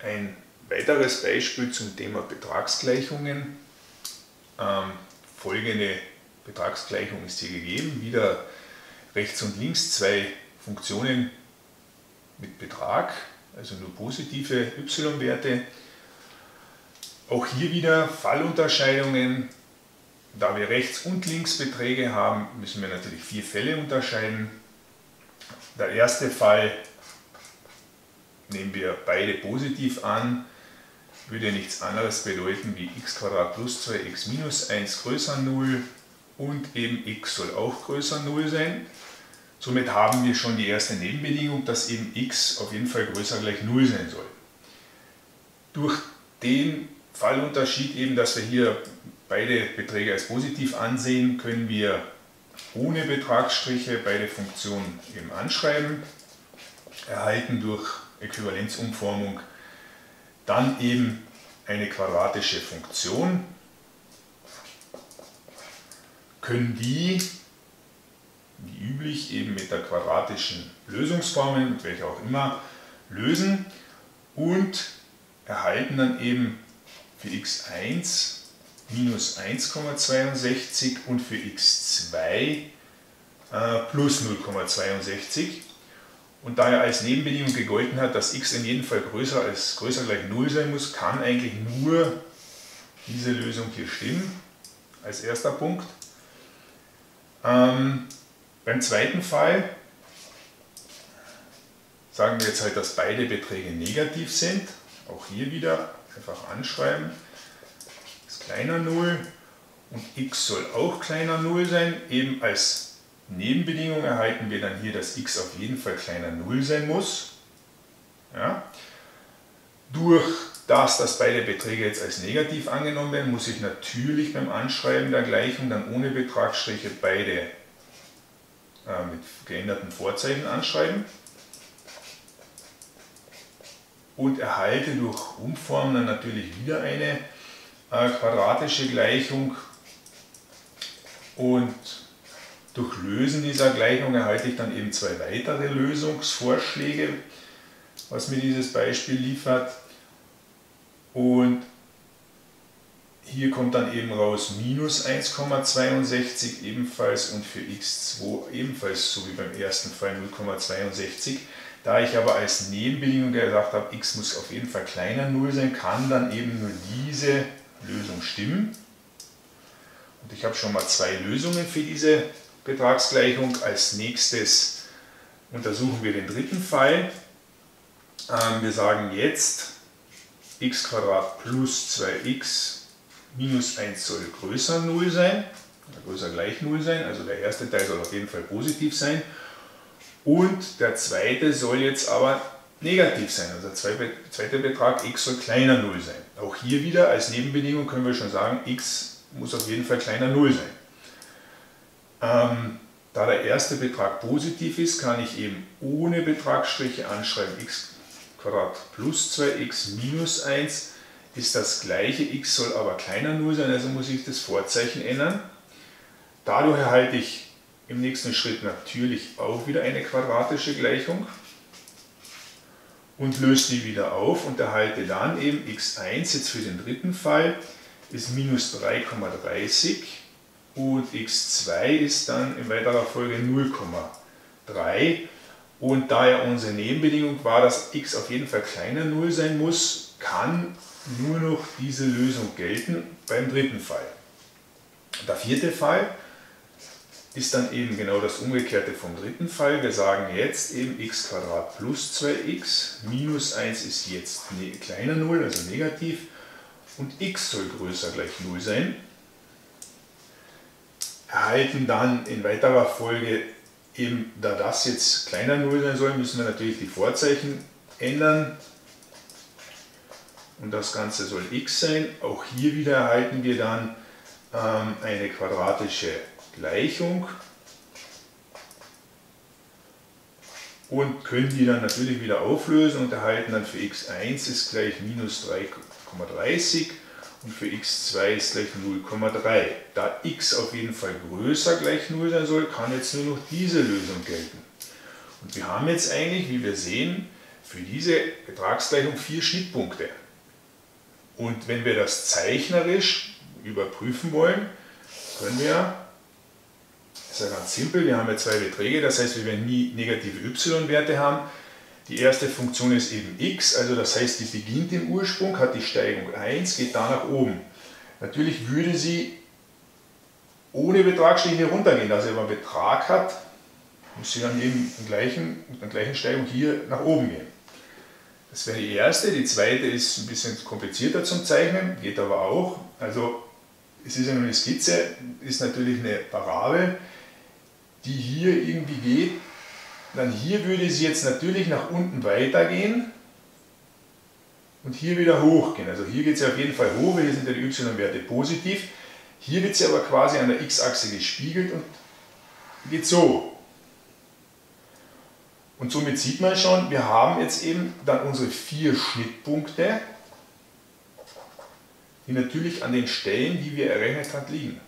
ein weiteres Beispiel zum Thema Betragsgleichungen. Ähm, folgende Betragsgleichung ist hier gegeben. Wieder rechts und links zwei Funktionen mit Betrag, also nur positive y-Werte. Auch hier wieder Fallunterscheidungen. Da wir rechts und links Beträge haben, müssen wir natürlich vier Fälle unterscheiden. Der erste Fall nehmen wir beide positiv an, würde nichts anderes bedeuten wie x plus 2x minus 1 größer 0 und eben x soll auch größer 0 sein. Somit haben wir schon die erste Nebenbedingung, dass eben x auf jeden Fall größer gleich 0 sein soll. Durch den Fallunterschied eben, dass wir hier beide Beträge als positiv ansehen, können wir ohne Betragsstriche beide Funktionen eben anschreiben, erhalten durch Äquivalenzumformung dann eben eine quadratische Funktion, können die, wie üblich, eben mit der quadratischen Lösungsformel, mit welcher auch immer, lösen und erhalten dann eben für x1 minus 1,62 und für x2 äh, plus 0,62. Und da er als Nebenbedingung gegolten hat, dass x in jedem Fall größer als größer gleich 0 sein muss, kann eigentlich nur diese Lösung hier stimmen, als erster Punkt. Ähm, beim zweiten Fall sagen wir jetzt halt, dass beide Beträge negativ sind. Auch hier wieder einfach anschreiben. Ist kleiner 0 und x soll auch kleiner 0 sein, eben als Nebenbedingung erhalten wir dann hier, dass x auf jeden Fall kleiner 0 sein muss. Ja. Durch das, dass beide Beträge jetzt als negativ angenommen werden, muss ich natürlich beim Anschreiben der Gleichung dann ohne Betragsstriche beide äh, mit geänderten Vorzeichen anschreiben und erhalte durch Umformen dann natürlich wieder eine äh, quadratische Gleichung und durch Lösen dieser Gleichung erhalte ich dann eben zwei weitere Lösungsvorschläge, was mir dieses Beispiel liefert. Und hier kommt dann eben raus minus 1,62 ebenfalls und für x2 ebenfalls, so wie beim ersten Fall 0,62. Da ich aber als Nebenbedingung gesagt habe, x muss auf jeden Fall kleiner 0 sein, kann dann eben nur diese Lösung stimmen. Und ich habe schon mal zwei Lösungen für diese Betragsgleichung. Als nächstes untersuchen wir den dritten Fall. Ähm, wir sagen jetzt x plus 2x minus 1 soll größer 0 sein, größer gleich 0 sein, also der erste Teil soll auf jeden Fall positiv sein. Und der zweite soll jetzt aber negativ sein, also der zweite Betrag x soll kleiner 0 sein. Auch hier wieder als Nebenbedingung können wir schon sagen, x muss auf jeden Fall kleiner 0 sein. Ähm, da der erste Betrag positiv ist, kann ich eben ohne Betragsstriche anschreiben x plus 2x minus 1 ist das gleiche, x soll aber kleiner 0 sein, also muss ich das Vorzeichen ändern. Dadurch erhalte ich im nächsten Schritt natürlich auch wieder eine quadratische Gleichung und löse die wieder auf und erhalte dann eben x1 jetzt für den dritten Fall ist minus 3,30 und x2 ist dann in weiterer Folge 0,3 und da ja unsere Nebenbedingung war, dass x auf jeden Fall kleiner 0 sein muss, kann nur noch diese Lösung gelten beim dritten Fall. Der vierte Fall ist dann eben genau das Umgekehrte vom dritten Fall. Wir sagen jetzt eben x plus 2x minus 1 ist jetzt ne, kleiner 0, also negativ, und x soll größer gleich 0 sein erhalten dann in weiterer Folge eben, da das jetzt kleiner 0 sein soll, müssen wir natürlich die Vorzeichen ändern. Und das Ganze soll x sein. Auch hier wieder erhalten wir dann ähm, eine quadratische Gleichung und können die dann natürlich wieder auflösen und erhalten dann für x1 ist gleich minus 3,30 und für x2 ist gleich 0,3. Da x auf jeden Fall größer gleich 0 sein soll, kann jetzt nur noch diese Lösung gelten. Und wir haben jetzt eigentlich, wie wir sehen, für diese Betragsgleichung vier Schnittpunkte. Und wenn wir das zeichnerisch überprüfen wollen, können wir, das ist ja ganz simpel, wir haben ja zwei Beträge, das heißt, wir werden nie negative y-Werte haben. Die erste Funktion ist eben x, also das heißt, die beginnt im Ursprung, hat die Steigung 1, geht da nach oben. Natürlich würde sie ohne Betragsstriche runtergehen, also wenn man Betrag hat, muss sie dann eben in gleichen, mit der gleichen Steigung hier nach oben gehen. Das wäre die erste. Die zweite ist ein bisschen komplizierter zum Zeichnen, geht aber auch. Also es ist ja nur eine Skizze, ist natürlich eine Parabel, die hier irgendwie geht. Dann hier würde sie jetzt natürlich nach unten weitergehen und hier wieder hochgehen. Also hier geht sie auf jeden Fall hoch, hier sind ja die y-Werte positiv. Hier wird sie aber quasi an der x-Achse gespiegelt und geht so. Und somit sieht man schon, wir haben jetzt eben dann unsere vier Schnittpunkte, die natürlich an den Stellen, die wir errechnet haben, liegen.